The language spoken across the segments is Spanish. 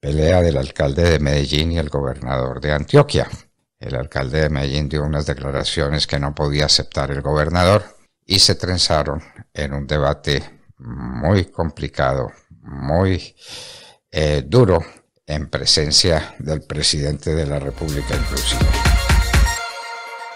pelea del alcalde de Medellín y el gobernador de Antioquia. El alcalde de Medellín dio unas declaraciones que no podía aceptar el gobernador y se trenzaron en un debate muy complicado, muy eh, duro, en presencia del presidente de la República inclusive.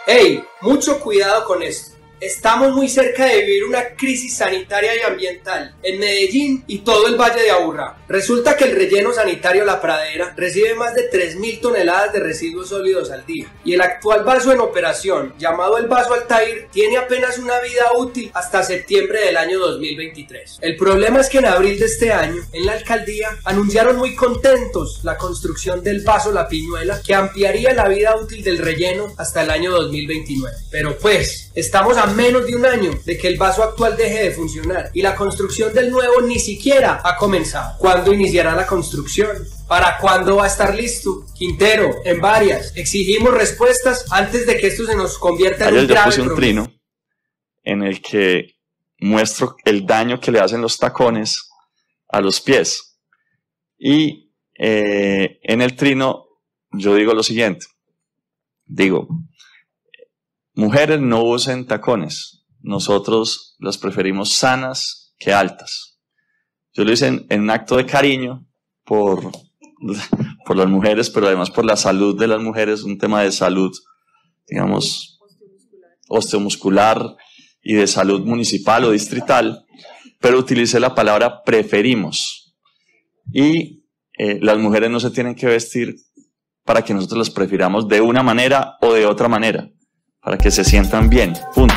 ¡Ey! Mucho cuidado con esto. Estamos muy cerca de vivir una crisis sanitaria y ambiental en Medellín y todo el Valle de Aburrá. Resulta que el relleno sanitario La Pradera recibe más de 3.000 toneladas de residuos sólidos al día y el actual vaso en operación, llamado el vaso Altair, tiene apenas una vida útil hasta septiembre del año 2023. El problema es que en abril de este año, en la alcaldía, anunciaron muy contentos la construcción del vaso La Piñuela que ampliaría la vida útil del relleno hasta el año 2029. Pero pues, estamos a menos de un año de que el vaso actual deje de funcionar y la construcción del nuevo ni siquiera ha comenzado. ¿Cuándo iniciará la construcción? ¿Para cuándo va a estar listo? Quintero, en varias. Exigimos respuestas antes de que esto se nos convierta en un grave puse un trino en el que muestro el daño que le hacen los tacones a los pies. Y eh, en el trino yo digo lo siguiente. Digo, Mujeres no usen tacones. Nosotros las preferimos sanas que altas. Yo lo hice en, un acto de cariño por, por las mujeres, pero además por la salud de las mujeres, un tema de salud, digamos, osteomuscular y de salud municipal o distrital, pero utilicé la palabra preferimos. Y eh, las mujeres no se tienen que vestir para que nosotros las prefiramos de una manera o de otra manera para que se sientan bien. Punto.